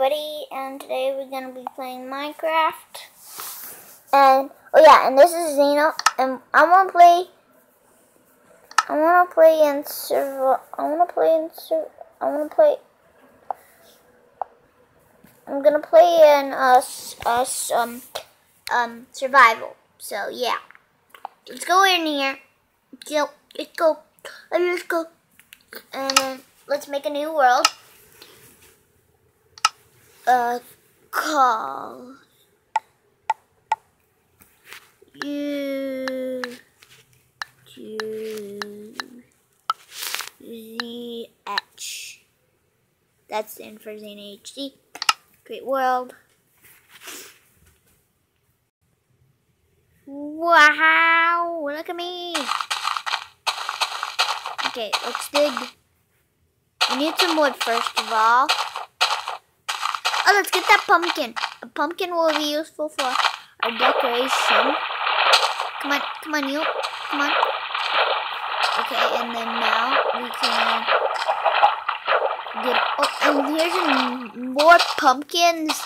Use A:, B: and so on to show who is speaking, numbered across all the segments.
A: everybody, and today we're gonna be playing Minecraft. And oh yeah, and this is Zeno, and I wanna play. I wanna play in server. I wanna play in server. I wanna play. I'm gonna play in us us um um survival. So yeah, let's go in here. Let's Go, let's go. Let's go. And then let's make a new world. Uh, call you to ZH. That's in for Zane HD. Great world. Wow, look at me. Okay, let's dig. We need some wood first of all. Oh, let's get that pumpkin. A pumpkin will be useful for our decoration. Come on, come on, you. Come on. Okay, and then now we can get. Oh, and here's more pumpkins.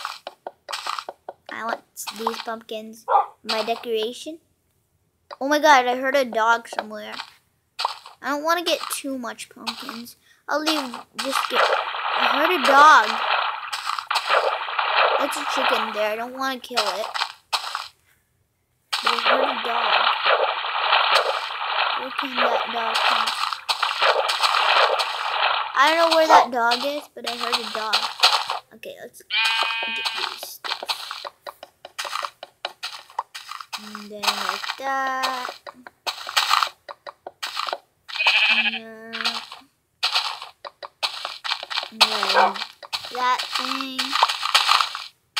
A: I want these pumpkins. My decoration. Oh my god, I heard a dog somewhere. I don't want to get too much pumpkins. I'll leave just get. I heard a dog. That's a chicken there. I don't want to kill it. Heard a dog. Where can that dog come? I don't know where that dog is, but I heard a dog. Okay, let's get these stuff. And then like that. And then, and then that thing.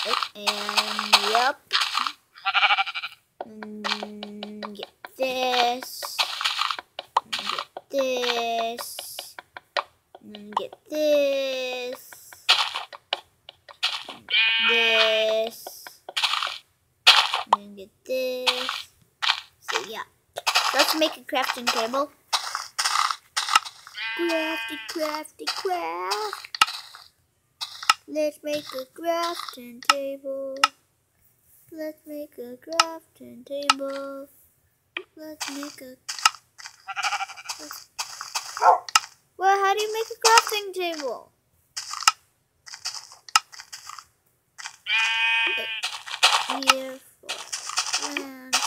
A: And yep. Get this. Get this. Get this. This. And get this. So yeah. Let's make a crafting table. Crafty, crafty, craft. Let's make a crafting table. Let's make a crafting table. Let's make a. Let's... Well, how do you make a crafting table? Here for plants.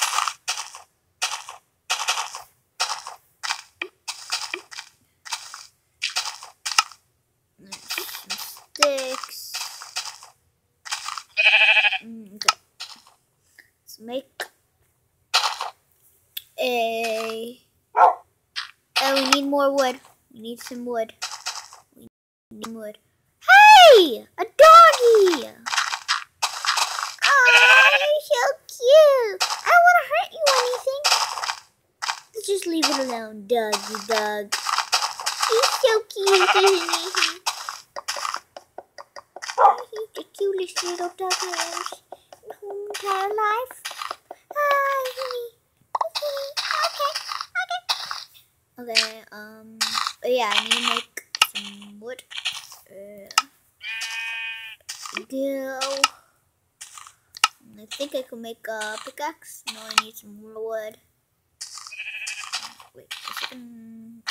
A: sticks. Mm, okay. Let's make a. Oh, we need more wood. We need some wood. We need wood. Hey! A doggy! Oh, you're so cute. I don't want to hurt you or anything. Let's just leave it alone, doggy dog. He's so cute, isn't he? He's the cutest little dog in whole entire life. Hi, Okay, um, oh yeah, I need to make some wood. Uh, go. I think I can make a pickaxe. No, I need some more wood. Wait a second.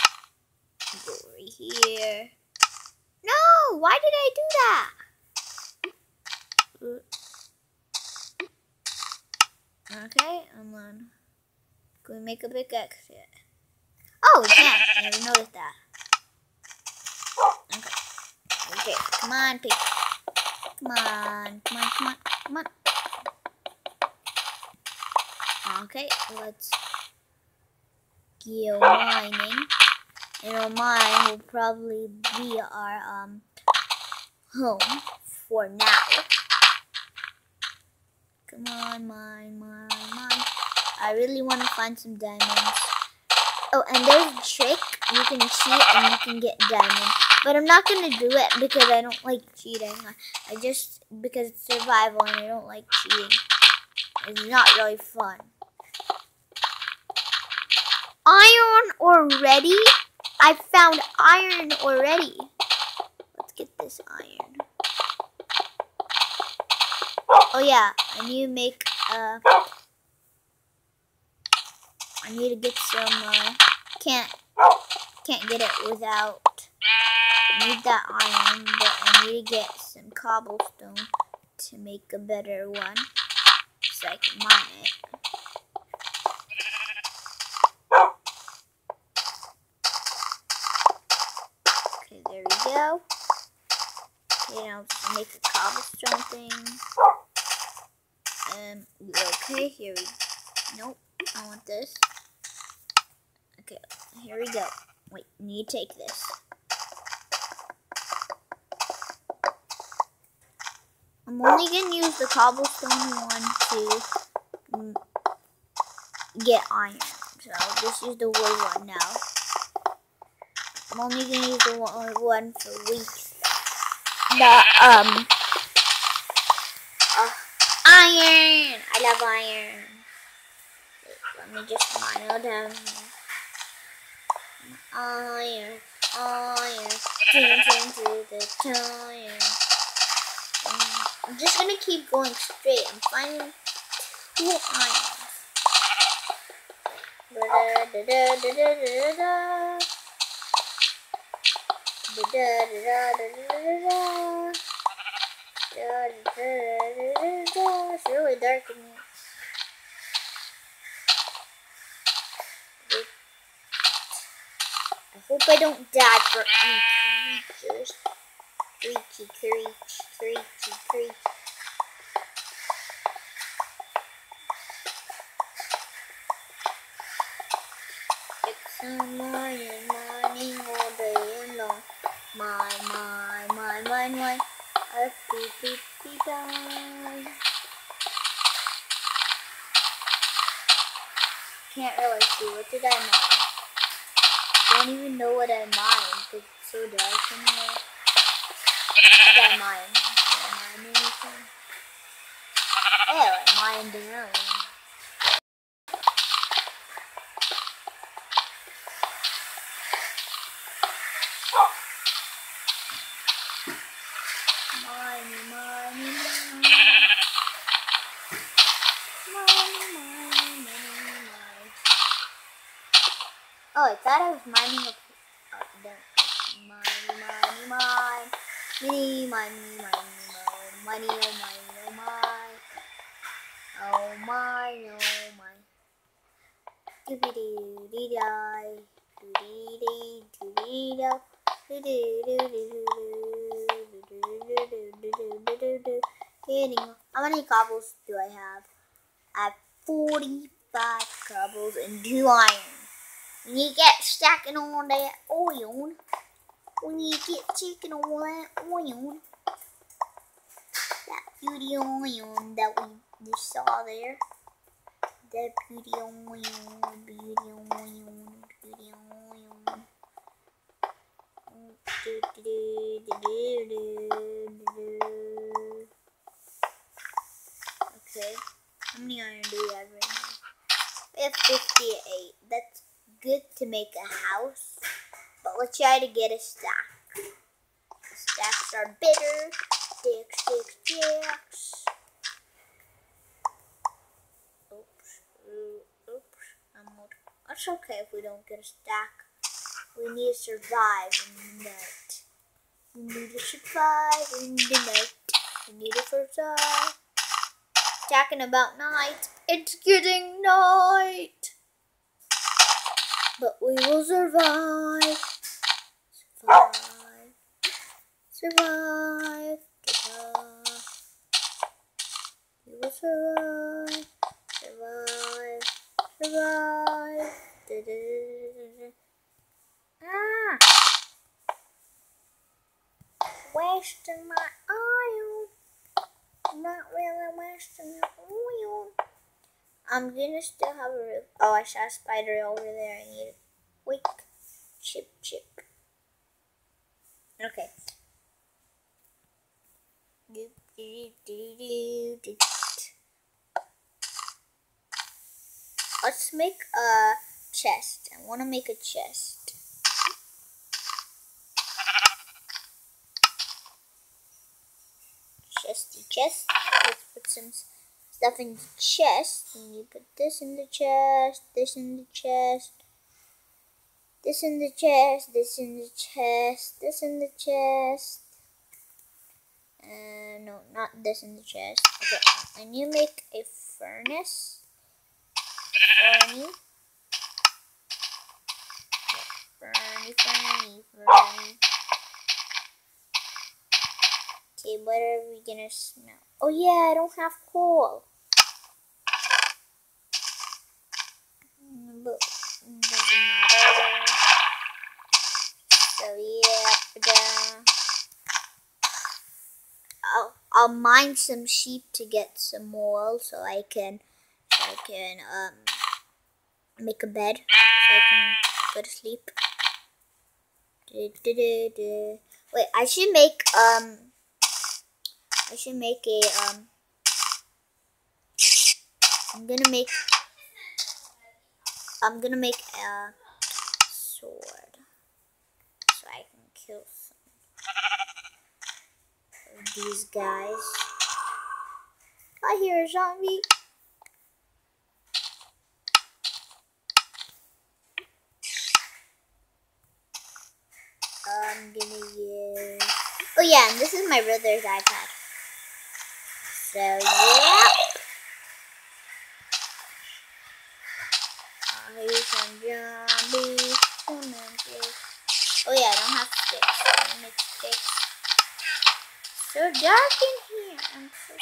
A: Go over here. No! Why did I do that? Okay, and then can we make a pickaxe yet? Oh, yeah. I never noticed that. Okay. Okay, come on, pig. Come on, come on, come on, come on. Okay, let's go mining. And mine will probably be our um home for now. Come on, mine, mine, mine. I really want to find some diamonds. Oh, and there's a trick. You can cheat and you can get diamonds. But I'm not going to do it because I don't like cheating. I just, because it's survival and I don't like cheating. It's not really fun. Iron already? I found iron already. Let's get this iron. Oh yeah, need to make uh I need to get some uh can't can't get it without I need that iron, but I need to get some cobblestone to make a better one so I can mine it. Okay, there we go. Okay, now make a cobblestone thing. Um, okay, here we Nope, I want this. Okay, here we go. Wait, need to take this. I'm only gonna use the cobblestone one to get iron. So this is the wood one now. I'm only gonna use the one, one for weeks. The um uh, iron. I love iron. Wait, let me just mine it down. Iron, iron, turn, turn to the tire. I'm just gonna keep going straight. I'm finding two irons. Da da da da da da da da. Da da da da da da da. Da da da da da da. It's really dark in here. I hope I don't die for any creatures. Creaky, creaky, creaky, creaky. It's a morning, morning all day long. My, my, my, my, my. A beep, beep. Can't really see. What did I mine? I don't even know what I mined because it's so dark in here. What I mine? Did I mine anything? Oh, I mined down. Mine, mine, mine. Mine, mine, mine, mine. Oh, I thought I was mining a. Oh, mine, mine. Mini, mine, mine, mine. Money, oh, mine, oh, mine. Oh, mine, oh, doobie do. Do do do do do do do do. How many cobbles do I have? I have 45 cobbles and two iron. Need to get stacking on that oil. Need to get checking on that oil. That beauty oil that we just saw there. That beauty oil, beauty oil, beauty oil. Okay. How many iron do have right now? We have 58. That's good to make a house. Let's try to get a stack. Stacks are bitter. Sticks, sticks, sticks. Oops. Oops. I'm not. That's okay if we don't get a stack. We need to survive in the night. We need to survive in the night. We need to survive. Talking about night. It's getting night. But we will survive. Survive. Survive. Survive. We will survive. Survive. Survive. Da-da-da-da-da. Ah! Wasting my oil. Not really wasting my oil. I'm gonna still have a roof. Oh, I saw a spider over there. I need a quick chip chip. Okay. Let's make a chest. I want to make a chest. chesty chest. Let's put some stuff in the chest. And you put this in the chest, this in the chest, this in the chest, this in the chest, this in the chest. Uh, no, not this in the chest. Okay, and you make a furnace. Fernie. Fernie, Fernie, Fernie. Okay, what are we gonna smell? Oh yeah, I don't have coal. But doesn't matter. So yeah, I'll mine some sheep to get some wool so I can so I can um make a bed so I can go to sleep. Wait, I should make um I should make a, um, I'm gonna make, I'm gonna make a sword so I can kill these guys. I hear a zombie. I'm gonna use. Oh yeah, and this is my brother's iPad. So, yeah. Here's some zombies. Oh yeah, I don't have sticks. I'm gonna make sticks. So dark in here. I'm so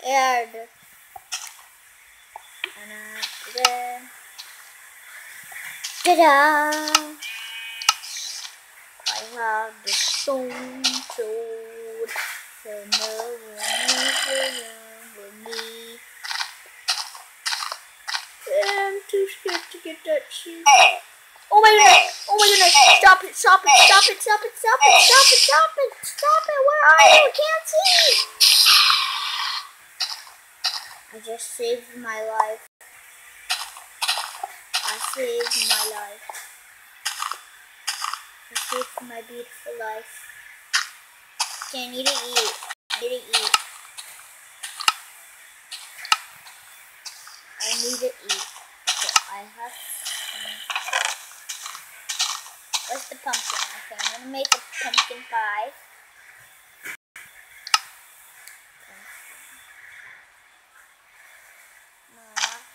A: scared. And there. Ta-da! I have the stone sword. So no one is remember me. I'm too scared to get that shoe. Oh my goodness! Oh my goodness! Stop it! Stop it! Stop it! Stop it! Stop it! Stop it! Stop it! Stop it! Where are you? I can't see! I just saved my life. I saved my life. I saved my beautiful life. Okay, I need to eat. I need to eat. I need to eat. Okay, I have. Where's the pumpkin? Okay, I'm gonna make a pumpkin pie.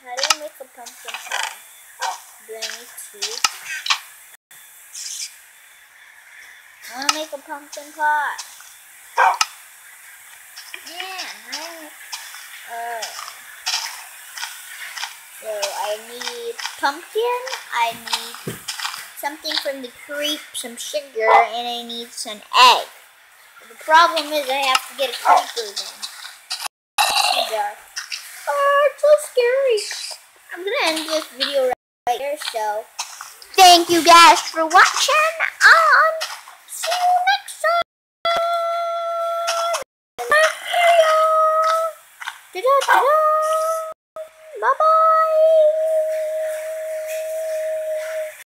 A: how do you make a pumpkin pie? Do I need two? I wanna make a pumpkin pie. Yeah, uh, so I need pumpkin, I need something from the creep, some sugar, and I need some egg. But the problem is I have to get a creeper then. Too. Oh, it's so scary. I'm gonna end this video right here, so thank you guys for watching. Um, see you next time. Da-da-da-da.